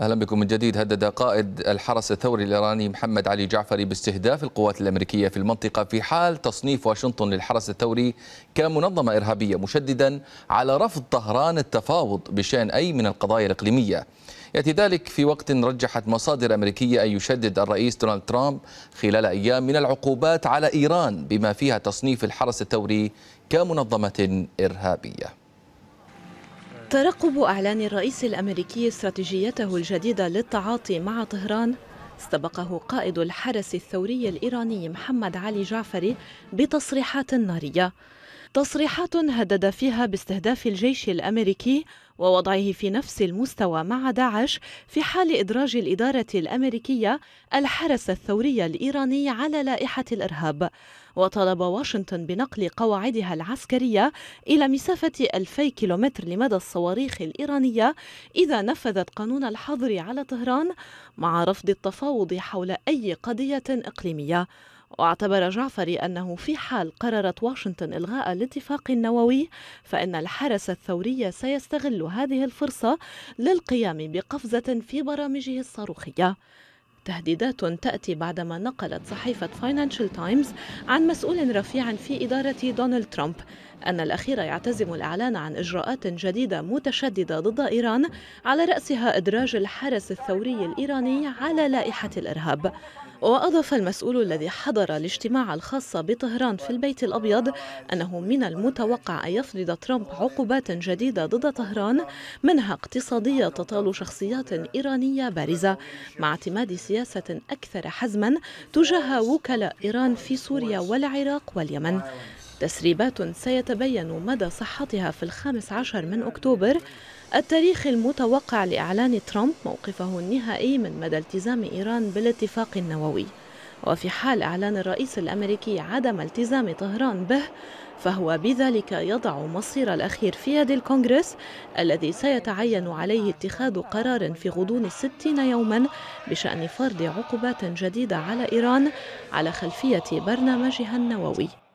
أهلا بكم من جديد هدد قائد الحرس الثوري الإيراني محمد علي جعفري باستهداف القوات الأمريكية في المنطقة في حال تصنيف واشنطن للحرس الثوري كمنظمة إرهابية مشددا على رفض طهران التفاوض بشأن أي من القضايا الإقليمية. يأتي ذلك في وقت رجحت مصادر أمريكية أن يشدد الرئيس دونالد ترامب خلال أيام من العقوبات على إيران بما فيها تصنيف الحرس الثوري كمنظمة إرهابية. ترقب أعلان الرئيس الأمريكي استراتيجيته الجديدة للتعاطي مع طهران. استبقه قائد الحرس الثوري الإيراني محمد علي جعفري بتصريحات نارية. تصريحات هدد فيها باستهداف الجيش الأمريكي ووضعه في نفس المستوى مع داعش في حال إدراج الإدارة الأمريكية الحرس الثوري الإيراني على لائحة الإرهاب. وطلب واشنطن بنقل قواعدها العسكرية إلى مسافة 2000 كيلومتر لمدى الصواريخ الإيرانية إذا نفذت قانون الحظر على طهران مع رفض التفاوض حول أي قضية إقليمية. وأعتبر جعفري أنه في حال قررت واشنطن إلغاء الاتفاق النووي فإن الحرس الثوري سيستغل هذه الفرصة للقيام بقفزة في برامجه الصاروخية. تهديدات تأتي بعدما نقلت صحيفة فاينانشال تايمز عن مسؤول رفيع في إدارة دونالد ترامب أن الأخير يعتزم الإعلان عن إجراءات جديدة متشددة ضد إيران على رأسها إدراج الحرس الثوري الإيراني على لائحة الإرهاب. وأضاف المسؤول الذي حضر الاجتماع الخاص بطهران في البيت الأبيض أنه من المتوقع أن يفرض ترامب عقوبات جديدة ضد طهران منها اقتصادية تطال شخصيات إيرانية بارزة مع اعتماد سياسة أكثر حزما تجاه وكلاء إيران في سوريا والعراق واليمن. تسريبات سيتبين مدى صحتها في الخامس عشر من أكتوبر. التاريخ المتوقع لإعلان ترامب موقفه النهائي من مدى التزام إيران بالاتفاق النووي. وفي حال إعلان الرئيس الأمريكي عدم التزام طهران به فهو بذلك يضع مصير الأخير في يد الكونغرس الذي سيتعين عليه اتخاذ قرار في غضون ستين يوما بشأن فرض عقوبات جديدة على إيران على خلفية برنامجها النووي.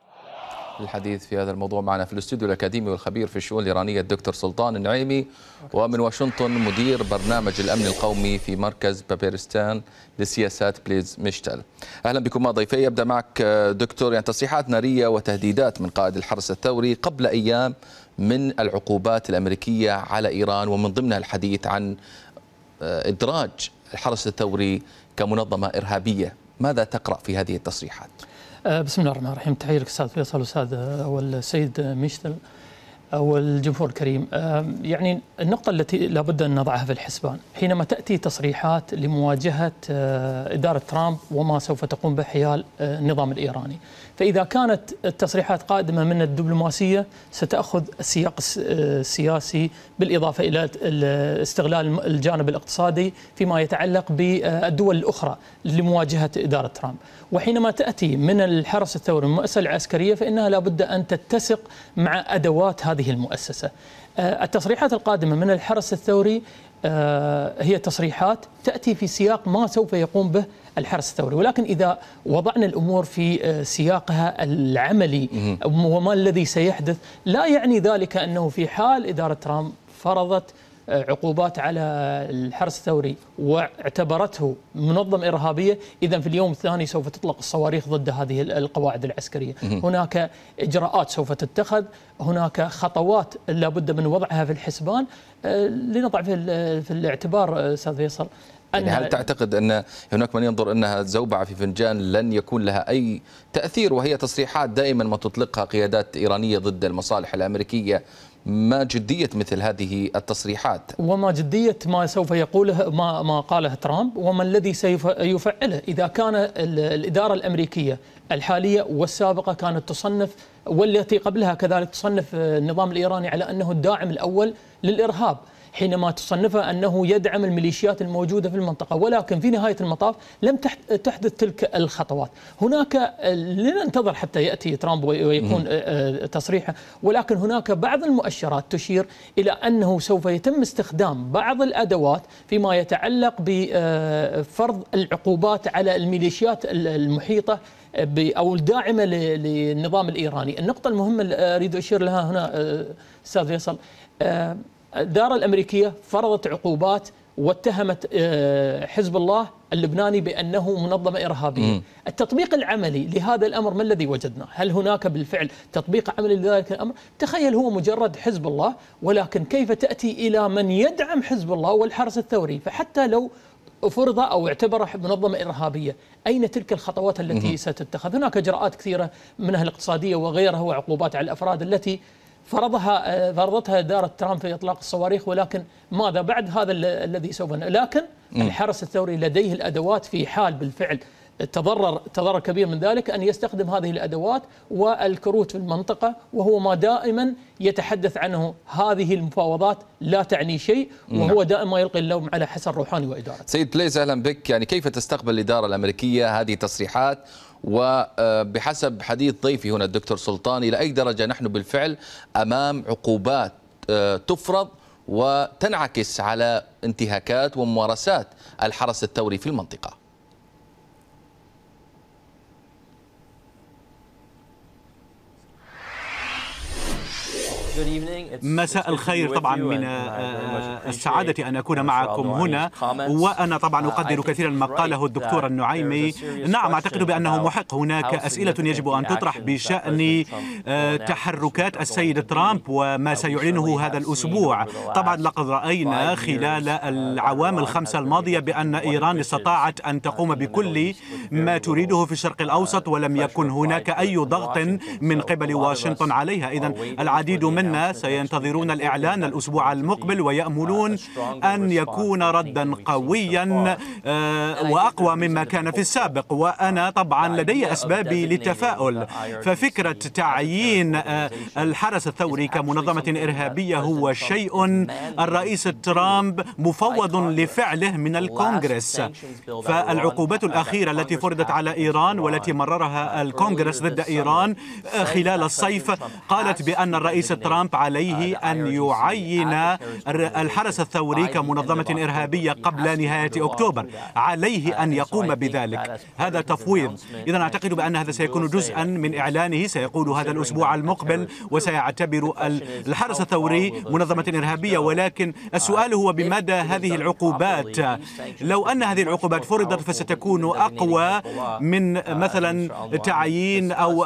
للحديث في هذا الموضوع معنا في الاستوديو الأكاديمي والخبير في الشؤون الإيرانية الدكتور سلطان النعيمي ومن واشنطن مدير برنامج الأمن القومي في مركز بايبارتيزان للسياسات بليز ميشتال أهلا بكم ضيفي أبدأ معك دكتور يعني تصريحات نارية وتهديدات من قائد الحرس الثوري قبل أيام من العقوبات الأمريكية على إيران ومن ضمنها الحديث عن إدراج الحرس الثوري كمنظمة إرهابية. ماذا تقرأ في هذه التصريحات؟ بسم الله الرحمن الرحيم. تحية لك أستاذ فيصل واستاذ والسيد ميشتل والجمهور الكريم يعني النقطة التي لابد أن نضعها في الحسبان. حينما تأتي تصريحات لمواجهة إدارة ترامب وما سوف تقوم به حيال النظام الإيراني. فإذا كانت التصريحات قادمة من الدبلوماسية ستأخذ السياق السياسي بالإضافة إلى استغلال الجانب الاقتصادي فيما يتعلق بالدول الأخرى لمواجهة إدارة ترامب. وحينما تأتي من الحرس الثوري المؤسسة العسكرية فإنها لابد أن تتسق مع أدوات هذه المؤسسة. التصريحات القادمة من الحرس الثوري هي تصريحات تأتي في سياق ما سوف يقوم به الحرس الثوري. ولكن إذا وضعنا الأمور في سياقها العملي وما الذي سيحدث لا يعني ذلك أنه في حال إدارة ترامب فرضت عقوبات على الحرس الثوري واعتبرته منظمة إرهابية إذا في اليوم الثاني سوف تطلق الصواريخ ضد هذه القواعد العسكرية. هناك إجراءات سوف تتخذ هناك خطوات لابد من وضعها في الحسبان. لنضع في الاعتبار أستاذ فيصل يعني هل تعتقد أن هناك من ينظر أنها زوبعة في فنجان لن يكون لها أي تأثير وهي تصريحات دائما ما تطلقها قيادات إيرانية ضد المصالح الأمريكية ما جدية مثل هذه التصريحات؟ وما جدية ما سوف يقوله ما, ما قاله ترامب وما الذي سيفعله إذا كان الإدارة الأمريكية الحالية والسابقة كانت تصنف والتي قبلها كذلك تصنف النظام الإيراني على أنه الداعم الأول للإرهاب. حينما تصنفه أنه يدعم الميليشيات الموجودة في المنطقة ولكن في نهاية المطاف لم تحدث تلك الخطوات. هناك لننتظر حتى يأتي ترامب ويكون تصريحه ولكن هناك بعض المؤشرات تشير إلى أنه سوف يتم استخدام بعض الأدوات فيما يتعلق بفرض العقوبات على الميليشيات المحيطة أو الداعمة للنظام الإيراني، النقطة المهمة اللي أريد أشير لها هنا أستاذ فيصل الدار الأمريكية فرضت عقوبات واتهمت آه، حزب الله اللبناني بأنه منظمة إرهابية. مم. التطبيق العملي لهذا الأمر ما الذي وجدناه؟ هل هناك بالفعل تطبيق عملي لذلك الأمر؟ تخيل هو مجرد حزب الله ولكن كيف تأتي إلى من يدعم حزب الله والحرس الثوري، فحتى لو فرض أو اعتبر منظمة إرهابية، أين تلك الخطوات التي ستتخذ؟ هناك اجراءات كثيرة منها الاقتصادية وغيرها وعقوبات على الأفراد التي فرضها آه، فرضتها إدارة ترامب في إطلاق الصواريخ ولكن ماذا بعد هذا ال- الذي سوف لكن الحرس الثوري لديه الأدوات في حال بالفعل تضرر تضرر كبير من ذلك أن يستخدم هذه الأدوات والكروت في المنطقة وهو ما دائما يتحدث عنه. هذه المفاوضات لا تعني شيء وهو دائما يلقي اللوم على حسن روحاني وإدارته. سيد بليز أهلا بك. يعني كيف تستقبل الإدارة الأمريكية هذه التصريحات وبحسب حديث ضيفي هنا الدكتور سلطان إلى أي درجة نحن بالفعل أمام عقوبات آه، تفرض وتنعكس على انتهاكات وممارسات الحرس الثوري في المنطقة؟ مساء الخير طبعا من آه، السعادة أن أكون معكم هنا. وأنا طبعا أقدر كثيرا ما قاله الدكتور النعيمي. نعم أعتقد بأنه محق. هناك أسئلة يجب أن تطرح بشأن آه، تحركات السيد ترامب وما سيعلنه هذا الأسبوع. طبعا لقد رأينا خلال العوام الخمسة الماضية بأن إيران استطاعت أن تقوم بكل ما تريده في الشرق الأوسط ولم يكن هناك أي ضغط من قبل واشنطن عليها إذا العديد منا سينتظرون الإعلان الأسبوع المقبل ويأملون أن يكون ردا قويا آه، وأقوى مما كان في السابق. وأنا طبعا لدي أسبابي للتفاؤل. ففكرة تعيين آه، الحرس الثوري كمنظمة إرهابية هو شيء. الرئيس ترامب مفوض لفعله من الكونغرس. فالعقوبات الأخيرة التي فرضت على إيران والتي مررها الكونغرس ضد إيران آه، خلال الصيف قالت بأن الرئيس ترامب عليه أن يعين الحرس الثوري كمنظمة إرهابية قبل نهاية أكتوبر. عليه أن يقوم بذلك. هذا تفويض. إذا أعتقد بأن هذا سيكون جزءا من إعلانه سيقول هذا الأسبوع المقبل وسيعتبر ال- الحرس الثوري منظمة إرهابية. ولكن السؤال هو بمدى هذه العقوبات؟ لو أن هذه العقوبات فرضت فستكون أقوى من مثلا تعيين أو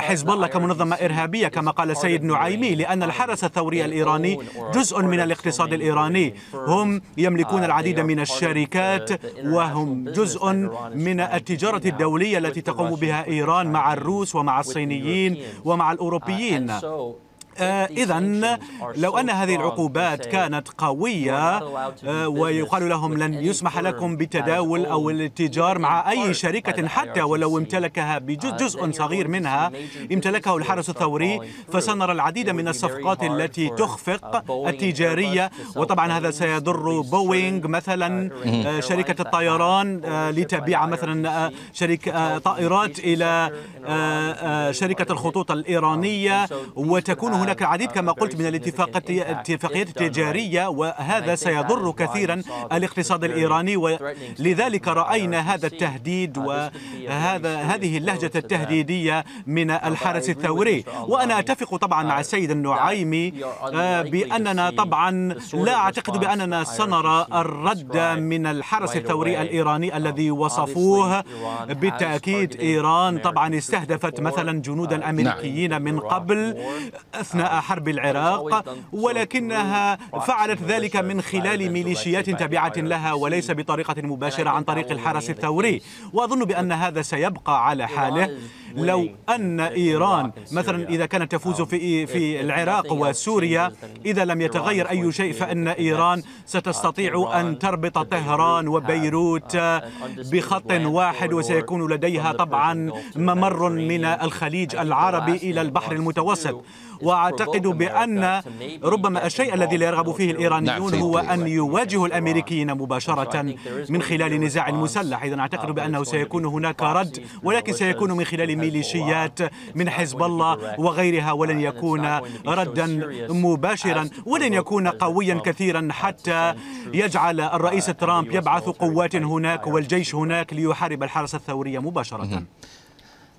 حزب الله كمنظمة إرهابية كما قال السيد نعيمي لأن الحرس الثوري الإيراني جزء من الاقتصاد الإيراني. هم يملكون العديد من الشركات وهم جزء من التجارة الدولية التي تقوم بها إيران مع الروس ومع الصينيين ومع الأوروبيين. إذا لو أن هذه العقوبات كانت قوية آه، ويقال لهم لن يسمح لكم بتداول أو الاتجار مع أي شركة حتى ولو امتلكها بجزء صغير منها امتلكه الحرس الثوري فسنرى العديد من الصفقات التي تخفق التجارية. وطبعا هذا سيضر بوينغ مثلا آه، شركة الطيران آه، لتبيع مثلا آه، شركة آه، طائرات إلى آه، آه، شركة الخطوط الإيرانية وتكون هناك العديد كما قلت من الاتفاقات الاتفاقيات التجارية وهذا سيضر كثيرا الاقتصاد الإيراني ولذلك رأينا هذا التهديد وهذا هذه اللهجة التهديدية من الحرس الثوري. وأنا أتفق طبعا مع السيد النعيمي آه، بأننا طبعا لا أعتقد بأننا سنرى الرد من الحرس الثوري الإيراني الذي وصفوه. بالتأكيد إيران طبعا استهدفت مثلا جنودا أمريكيين من قبل. أثناء حرب العراق ولكنها فعلت ذلك من خلال ميليشيات تابعة لها وليس بطريقة مباشرة عن طريق الحرس الثوري. وأظن بأن هذا سيبقى على حاله. لو أن إيران مثلا إذا كانت تفوز في في العراق وسوريا إذا لم يتغير أي شيء فإن إيران ستستطيع أن تربط طهران وبيروت بخط واحد وسيكون لديها طبعا ممر من الخليج العربي إلى البحر المتوسط. وأعتقد بأن ربما الشيء الذي لا يرغب فيه الإيرانيون نعم، هو أن يواجهوا الأمريكيين مباشرة من خلال نزاع مسلح. إذا أعتقد بأنه سيكون هناك رد ولكن سيكون من خلال ميليشيات من حزب الله وغيرها ولن يكون ردا مباشرا ولن يكون قويا كثيرا حتى يجعل الرئيس ترامب يبعث قوات هناك والجيش هناك ليحارب الحرس الثوري مباشرة.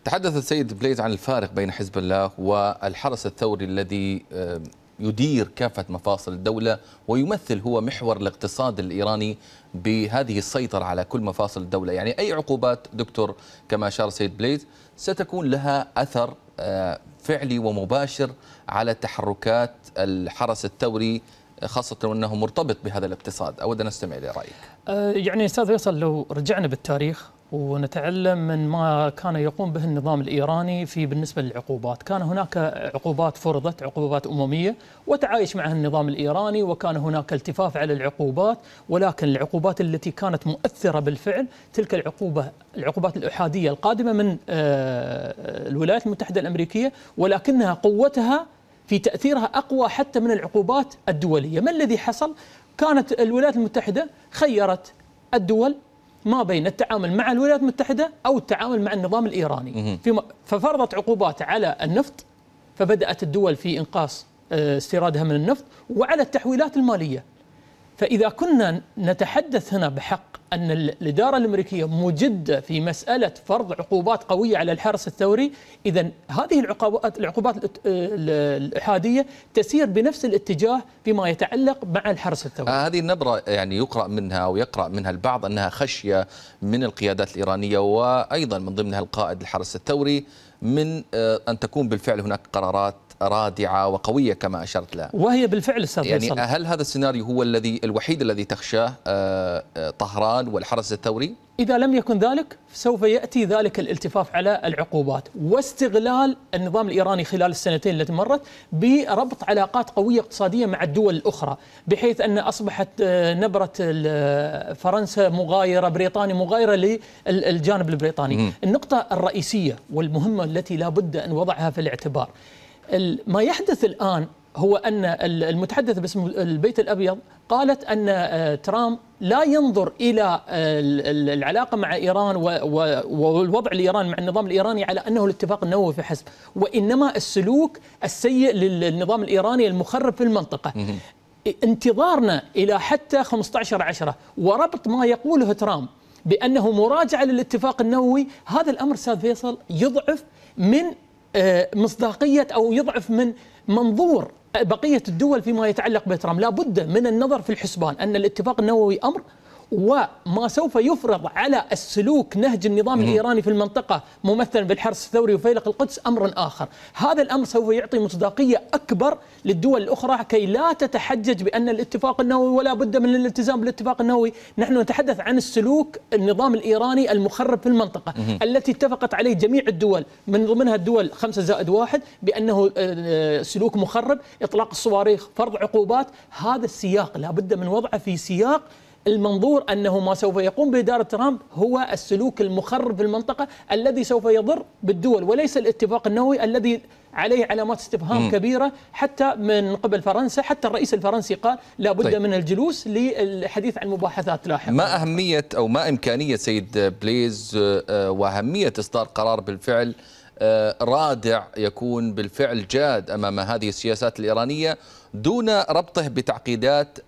تحدث السيد بليز عن الفارق بين حزب الله والحرس الثوري الذي آه، يدير كافة مفاصل الدولة ويمثل هو محور الاقتصاد الإيراني بهذه السيطرة على كل مفاصل الدولة. يعني أي عقوبات دكتور كما أشار سيد بليز ستكون لها أثر آه، فعلي ومباشر على تحركات الحرس الثوري خاصة وأنه مرتبط بهذا الاقتصاد. أود أن أستمع إلى رأيك. أه، يعني أستاذ فيصل لو رجعنا بالتاريخ ونتعلم من ما كان يقوم به النظام الإيراني في بالنسبة للعقوبات كان هناك عقوبات فرضت عقوبات أممية وتعايش معها النظام الإيراني وكان هناك التفاف على العقوبات ولكن العقوبات التي كانت مؤثرة بالفعل تلك العقوبة العقوبات الأحادية القادمة من أه، الولايات المتحدة الأمريكية ولكنها قوتها في تأثيرها أقوى حتى من العقوبات الدولية ما الذي حصل؟ كانت الولايات المتحدة خيرت الدول ما بين التعامل مع الولايات المتحدة أو التعامل مع النظام الإيراني. ففرضت عقوبات على النفط فبدأت الدول في إنقاص آه، استيرادها من النفط وعلى التحويلات المالية. فإذا كنا نتحدث هنا بحق أن الإدارة الأمريكية مجدة في مسألة فرض عقوبات قوية على الحرس الثوري. إذا هذه العقوبات العقوبات الإحادية تسير بنفس الاتجاه فيما يتعلق مع الحرس الثوري. آه هذه النبرة يعني يقرأ منها أو يقرأ منها البعض أنها خشية من القيادات الإيرانية وأيضا من ضمنها القائد الحرس الثوري من آه أن تكون بالفعل هناك قرارات رادعة وقوية كما أشرت لها وهي بالفعل أستاذ يعني هل هذا السيناريو هو الذي الوحيد الذي تخشاه آه، آه، طهران والحرس الثوري؟ إذا لم يكن ذلك سوف يأتي ذلك الالتفاف على العقوبات واستغلال النظام الإيراني خلال السنتين التي مرت بربط علاقات قوية اقتصادية مع الدول الأخرى بحيث أن أصبحت آه، نبرة فرنسا مغايرة بريطانيا مغايرة للجانب البريطاني. النقطة الرئيسية والمهمة التي لا بد أن وضعها في الاعتبار ما يحدث الآن هو أن المتحدث باسم البيت الأبيض قالت أن آه، ترامب لا ينظر إلى العلاقة مع إيران والوضع الإيراني مع النظام الإيراني على أنه الاتفاق النووي فحسب وإنما السلوك السيء للنظام الإيراني المخرب في المنطقة. انتظارنا إلى حتى 15 عشرة وربط ما يقوله ترامب بأنه مراجعة للاتفاق النووي هذا الأمر أستاذ فيصل يضعف من آه، مصداقية أو يضعف من منظور بقية الدول فيما يتعلق بترامب. لا بد من النظر في الحسبان أن الاتفاق النووي أمر وما سوف يفرض على السلوك نهج النظام الإيراني في المنطقة ممثلا بالحرس الثوري وفيلق القدس أمر آخر. هذا الأمر سوف يعطي مصداقية أكبر للدول الأخرى كي لا تتحجج بأن الاتفاق النووي ولا بد من الالتزام بالاتفاق النووي. نحن نتحدث عن السلوك النظام الإيراني المخرب في المنطقة التي اتفقت عليه جميع الدول. من ضمنها الدول خمسة زائد واحد بأنه آه، سلوك مخرب إطلاق الصواريخ فرض عقوبات. هذا السياق لا بد من وضعه في سياق المنظور أنه ما سوف يقوم باداره ترامب هو السلوك المخرب في المنطقة الذي سوف يضر بالدول وليس الاتفاق النووي الذي عليه علامات استفهام م. كبيرة حتى من قبل فرنسا حتى الرئيس الفرنسي قال لا بد طيب. من الجلوس للحديث عن مباحثات لاحقة ما أهمية أو ما إمكانية سيد بليز آه، وأهمية إصدار قرار بالفعل رادع يكون بالفعل جاد أمام هذه السياسات الإيرانية دون ربطه بتعقيدات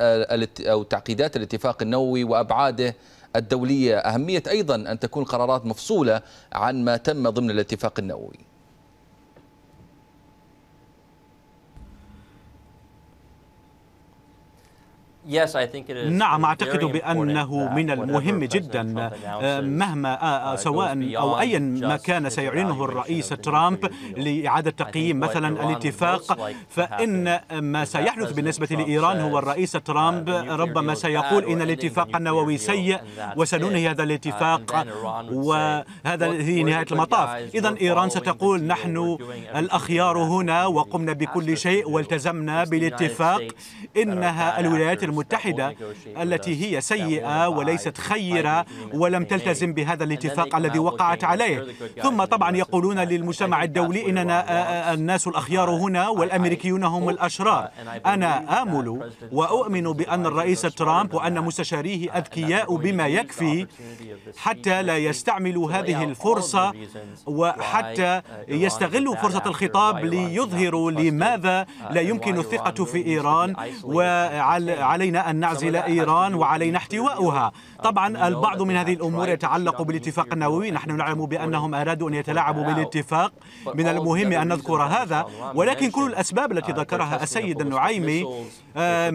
أو تعقيدات الاتفاق النووي وأبعاده الدولية. أهمية أيضا أن تكون قرارات مفصولة عن ما تم ضمن الاتفاق النووي. نعم أعتقد بأنه من المهم جدا آه، مهما آه، آه، سواء أو أيا ما كان سيعلنه الرئيس ترامب لإعادة تقييم مثلا الاتفاق فإن ما سيحدث بالنسبة لإيران هو الرئيس ترامب ربما سيقول إن الاتفاق النووي سيء وسننهي هذا الاتفاق وهذا هي نهاية المطاف. إذا إيران ستقول نحن الأخيار هنا وقمنا بكل شيء والتزمنا بالاتفاق إنها الولايات المتحدة المتحدة التي هي سيئة وليست خيرة ولم تلتزم بهذا الاتفاق الذي وقعت عليه. ثم طبعا يقولون للمجتمع الدولي إننا الناس الأخيار هنا والأمريكيون هم الأشرار. أنا آمل وأؤمن بأن الرئيس ترامب وأن مستشاريه أذكياء بما يكفي حتى لا يستعملوا هذه الفرصة وحتى يستغلوا فرصة الخطاب ليظهروا لماذا لا يمكن الثقة في إيران وعلى علينا أن نعزل إيران وعلينا احتواؤها. طبعا البعض من هذه الأمور يتعلق بالاتفاق النووي. نحن نعلم بأنهم أرادوا أن يتلاعبوا بالاتفاق. من المهم أن نذكر هذا. ولكن كل الأسباب التي ذكرها السيد النعيمي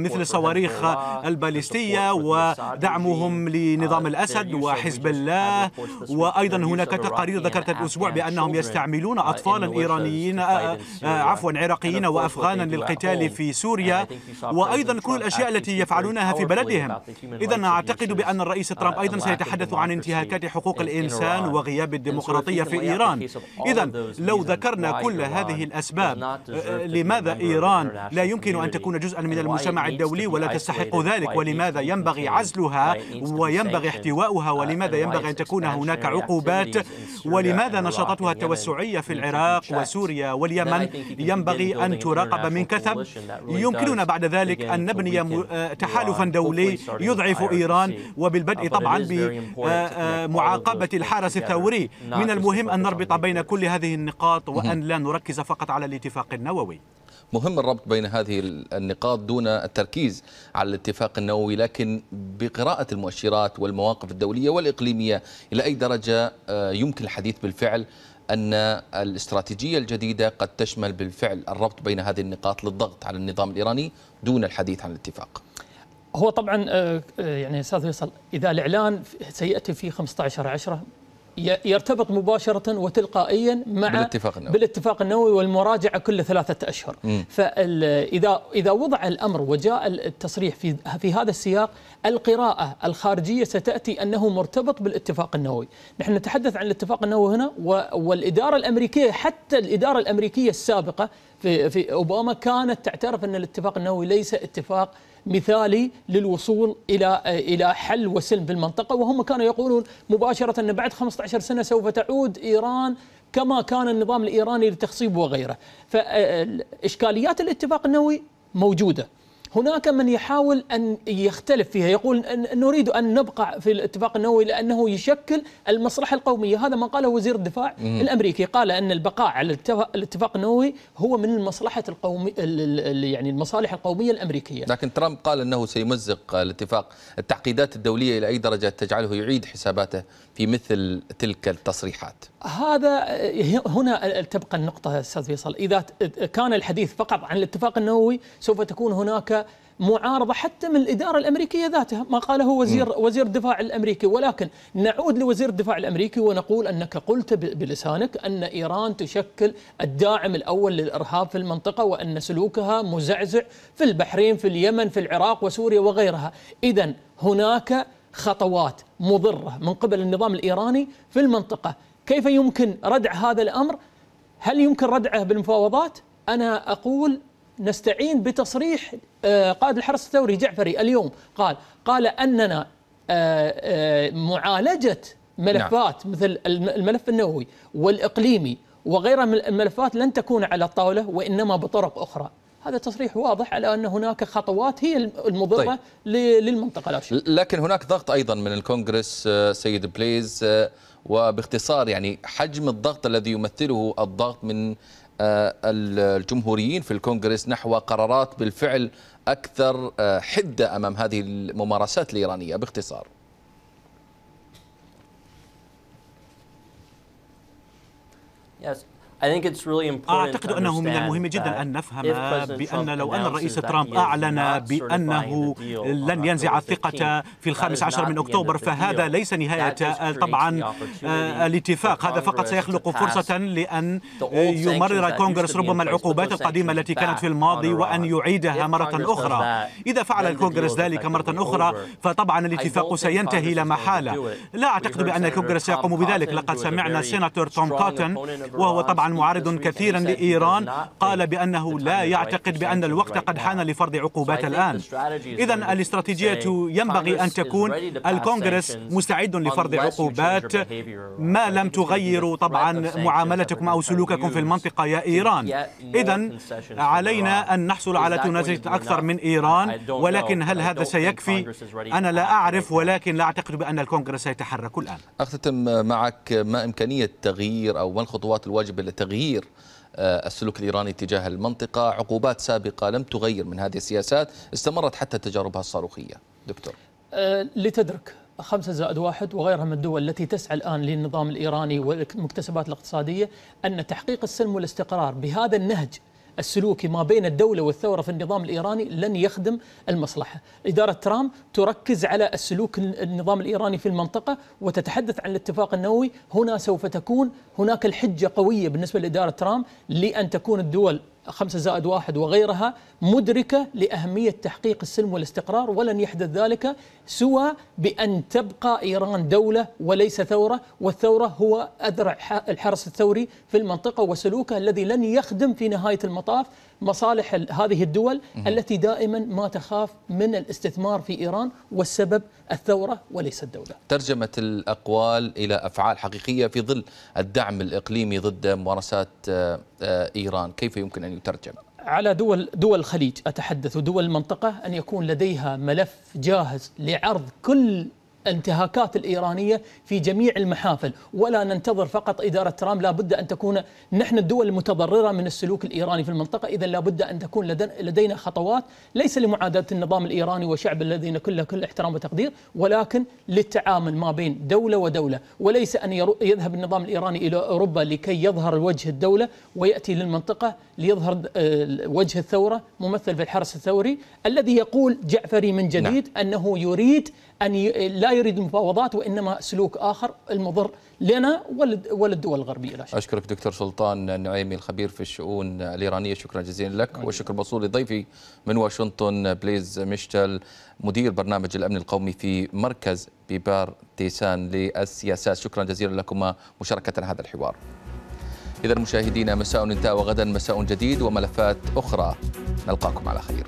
مثل الصواريخ الباليستية ودعمهم لنظام الأسد وحزب الله. وأيضا هناك تقارير ذكرت الأسبوع بأنهم يستعملون أطفالا إيرانيين عفوا عراقيين وأفغانا للقتال في سوريا. وأيضا كل الأشياء التي يفعلونها في بلدهم. إذا أعتقد بأن الرئيس ترامب أيضا سيتحدث عن انتهاكات حقوق الإنسان وغياب الديمقراطية في إيران. إذا لو ذكرنا كل هذه الأسباب لماذا إيران لا يمكن أن تكون جزءا من المجتمع الدولي ولا تستحق ذلك؟ ولماذا ينبغي عزلها وينبغي احتواؤها ولماذا ينبغي أن تكون هناك عقوبات؟ ولماذا نشاطاتها التوسعية في العراق وسوريا واليمن؟ ينبغي أن تراقب من كثب يمكننا بعد ذلك أن نبني تحالفا دولي يضعف إيران وبالبدء طبعا بمعاقبة الحرس الثوري. من المهم أن نربط بين كل هذه النقاط وأن لا نركز فقط على الاتفاق النووي. مهم الربط بين هذه النقاط دون التركيز على الاتفاق النووي لكن بقراءة المؤشرات والمواقف الدولية والإقليمية إلى أي درجة يمكن الحديث بالفعل أن الاستراتيجية الجديدة قد تشمل بالفعل الربط بين هذه النقاط للضغط على النظام الإيراني دون الحديث عن الاتفاق. هو طبعا يعني أستاذ فيصل إذا الإعلان سيأتي في 15 10 يرتبط مباشرة وتلقائيا مع بالاتفاق النووي, بالاتفاق النووي والمراجعة كل ثلاثة أشهر. فإذا إذا وضع الأمر وجاء التصريح في في هذا السياق القراءة الخارجية ستأتي أنه مرتبط بالاتفاق النووي. نحن نتحدث عن الاتفاق النووي هنا والإدارة الأمريكية حتى الإدارة الأمريكية السابقة في, في أوباما كانت تعترف أن الاتفاق النووي ليس اتفاق مثالي للوصول إلى إلى حل وسلم في المنطقة. وهم كانوا يقولون مباشرة إن بعد 15 سنة سوف تعود إيران كما كان النظام الإيراني للتخصيب وغيره. فإشكاليات الاتفاق النووي موجودة. هناك من يحاول أن يختلف فيها يقول أن نريد أن نبقى في الاتفاق النووي لأنه يشكل المصلحة القومية. هذا ما قاله وزير الدفاع مم. الأمريكي. قال أن البقاء على الاتفاق النووي هو من المصلحة القومي يعني المصالح القومية الأمريكية. لكن ترامب قال أنه سيمزق الاتفاق. التعقيدات الدولية إلى أي درجة تجعله يعيد حساباته في مثل تلك التصريحات. هذا هنا تبقى النقطة أستاذ فيصل. إذا كان الحديث فقط عن الاتفاق النووي سوف تكون هناك معارضة حتى من الإدارة الأمريكية ذاتها ما قاله وزير م. وزير الدفاع الأمريكي. ولكن نعود لوزير الدفاع الأمريكي ونقول أنك قلت بلسانك أن إيران تشكل الداعم الأول للإرهاب في المنطقة وأن سلوكها مزعزع في البحرين في اليمن في العراق وسوريا وغيرها. إذا هناك خطوات مضرة من قبل النظام الإيراني في المنطقة. كيف يمكن ردع هذا الأمر؟ هل يمكن ردعه بالمفاوضات؟ أنا أقول نستعين بتصريح قائد الحرس الثوري جعفري اليوم قال قال أننا معالجة ملفات نعم. مثل الملف النووي والإقليمي وغيرها من الملفات لن تكون على الطاولة وإنما بطرق أخرى. هذا تصريح واضح على أن هناك خطوات هي المضرة طيب. للمنطقة لا شك. لكن هناك ضغط أيضا من الكونغرس سيد بليز وباختصار يعني حجم الضغط الذي يمثله الضغط من الجمهوريين في الكونغرس نحو قرارات بالفعل أكثر حدة أمام هذه الممارسات الإيرانية باختصار Yes. أعتقد أنه من المهم جدا أن نفهم بأن لو أن الرئيس ترامب أعلن بأنه لن ينزع الثقة في الخامس عشر من أكتوبر فهذا ليس نهاية طبعا الاتفاق. هذا فقط سيخلق فرصة لأن يمرر الكونغرس ربما العقوبات القديمة التي كانت في الماضي وأن يعيدها مرة أخرى. إذا فعل الكونغرس ذلك مرة أخرى فطبعا الاتفاق سينتهي لا محالة. لا أعتقد بأن الكونغرس سيقوم بذلك. لقد سمعنا السيناتور توم كوتن وهو طبعا معارض كثيرا لإيران قال بأنه لا يعتقد بأن الوقت قد حان لفرض عقوبات الآن. إذا الاستراتيجية ينبغي أن تكون الكونغرس مستعد لفرض عقوبات ما لم تغيروا طبعا معاملتكم أو سلوككم في المنطقة يا إيران. إذا علينا أن نحصل على تنازل أكثر من إيران ولكن هل هذا سيكفي؟ أنا لا أعرف ولكن لا أعتقد بأن الكونغرس سيتحرك الآن. أختتم معك ما إمكانية تغيير أو ما الخطوات الواجبة لتغيير السلوك الإيراني تجاه المنطقة. عقوبات سابقة لم تغير من هذه السياسات استمرت حتى تجاربها الصاروخية. دكتور. أه لتدرك خمسة زائد واحد وغيرها من الدول التي تسعى الآن للنظام الإيراني والمكتسبات الاقتصادية أن تحقيق السلم والاستقرار بهذا النهج السلوكي ما بين الدولة والثورة في النظام الإيراني لن يخدم المصلحة. إدارة ترامب تركز على السلوك النظام الإيراني في المنطقة وتتحدث عن الاتفاق النووي. هنا سوف تكون هناك الحجة قوية بالنسبة لإدارة ترامب لأن تكون الدول خمسة زائد واحد وغيرها مدركة لأهمية تحقيق السلم والاستقرار ولن يحدث ذلك سوى بأن تبقى إيران دولة وليس ثورة والثورة هو أذرع الحرس الثوري في المنطقة وسلوكه الذي لن يخدم في نهاية المطاف. مصالح هذه الدول التي دائما ما تخاف من الاستثمار في إيران والسبب الثورة وليس الدولة. ترجمة الأقوال إلى أفعال حقيقية في ظل الدعم الإقليمي ضد ممارسات آه، آه، إيران. كيف يمكن أن يترجم؟ على دول دول الخليج أتحدث ودول المنطقة أن يكون لديها ملف جاهز لعرض كل الانتهاكات الإيرانية في جميع المحافل ولا ننتظر فقط إدارة ترامب لا بد أن تكون نحن الدول المتضررة من السلوك الإيراني في المنطقة إذا لا بد أن تكون لدينا خطوات ليس لمعاداة النظام الإيراني وشعب الذين كله كل احترام وتقدير ولكن للتعامل ما بين دولة ودولة وليس أن يذهب النظام الإيراني إلى أوروبا لكي يظهر وجه الدولة ويأتي للمنطقة ليظهر آه، وجه الثورة ممثل في الحرس الثوري الذي يقول جعفري من جديد نعم. أنه يريد أن لا يريد المفاوضات وإنما سلوك آخر المضر لنا وللدول الغربية لا شك. أشكرك دكتور سلطان النعيمي الخبير في الشؤون الإيرانية. شكرا جزيلا لك وشكر موصول لضيفي من واشنطن بليز ميشتل مدير برنامج الأمن القومي في مركز بيبار تيسان للسياسات. شكرا جزيلا لكما مشاركة هذا الحوار. إذا مشاهدينا مساء انتهى وغدا مساء جديد وملفات أخرى. نلقاكم على خير.